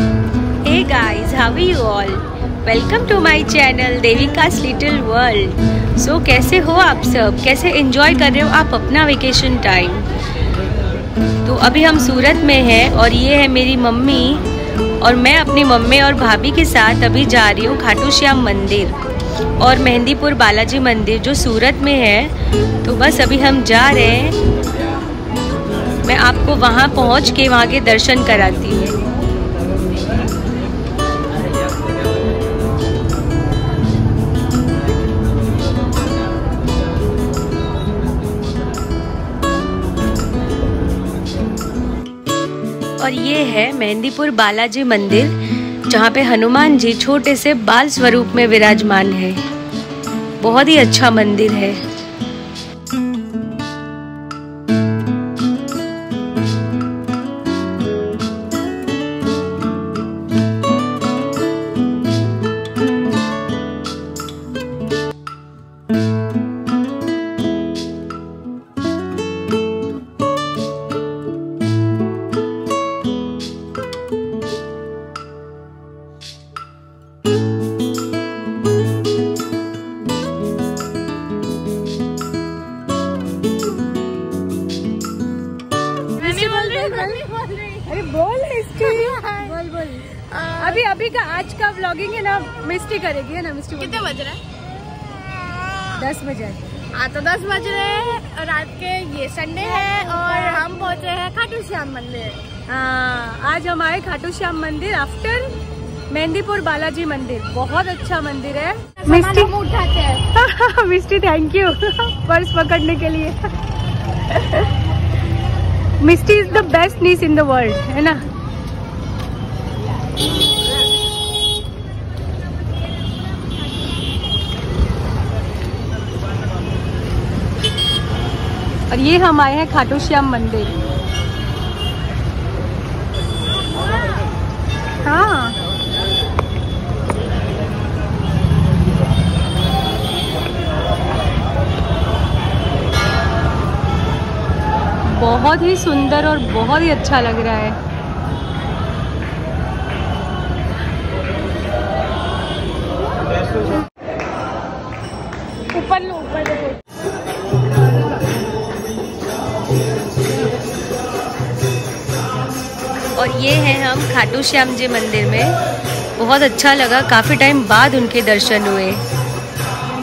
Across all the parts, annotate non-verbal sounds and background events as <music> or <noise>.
Hey guys, how are you all? Welcome to my channel Devika's little world so कैसे हो आप सब? कैसे एंजॉय कर रहे हो आप अपना वेकेशन टाइम तो अभी हम सूरत में हैं और ये है मेरी मम्मी और मैं अपनी मम्मी और भाभी के साथ अभी जा रही हूँ खाटू श्याम मंदिर और मेहंदीपुर बालाजी मंदिर जो सूरत में है। तो बस अभी हम जा रहे हैं। मैं आपको वहाँ पहुँच के वहाँ के दर्शन कराती हूँ। और ये है मेहंदीपुर बालाजी मंदिर, जहाँ पे हनुमान जी छोटे से बाल स्वरूप में विराजमान है। बहुत ही अच्छा मंदिर है। अभी अभी का आज का व्लॉगिंग है ना मिस्टी करेगी है ना मिस्टी कितने बज रहे हैं? दस बजे। हाँ तो दस बज रहे हैं रात के ये संडे है और हम पहुँचे हैं खाटू श्याम मंदिर। हाँ आज हम आए खाटू श्याम मंदिर आफ्टर मेहंदीपुर बालाजी मंदिर। बहुत अच्छा मंदिर है। मिस्टी उठाते हैं। <laughs> मिस्टी थैंक यू पर्स पकड़ने के लिए। <laughs> Misty is the best niece in the world है ना? और ये हम आए हैं खाटू श्याम मंदिर। हाँ। बहुत ही सुंदर और बहुत ही अच्छा लग रहा है। ऊपर लो, ऊपर और ये हैं हम खाटू श्याम जी मंदिर में। बहुत अच्छा लगा। काफ़ी टाइम बाद उनके दर्शन हुए।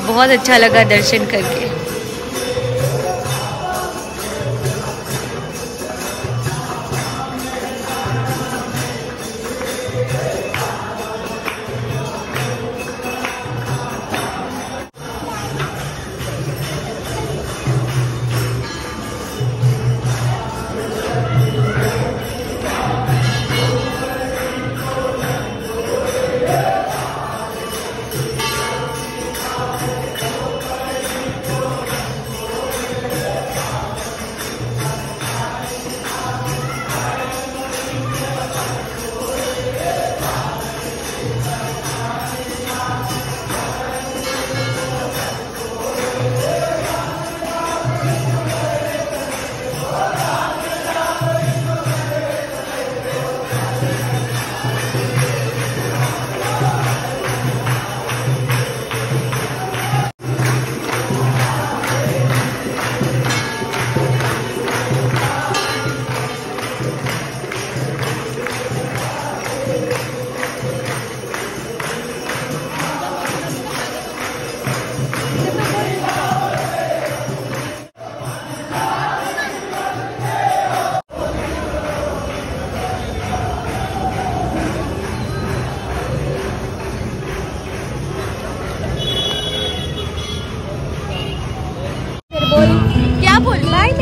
बहुत अच्छा लगा दर्शन करके।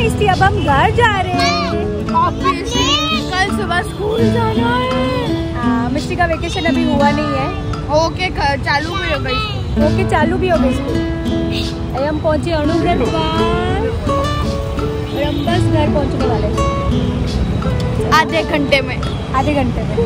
नहीं अब हम घर जा रहे हैं। ऑब्वियसली कल सुबह स्कूल जाना है। हाँ, मिस्टी का वेकेशन अभी हुआ नहीं है। ओके चालू भी हो गई। ओके चालू भी हो गई। स्कूल अरे हम पहुँचे अनुव्रत द्वार और हम बस घर पहुँचने वाले आधे घंटे में। आधे घंटे में।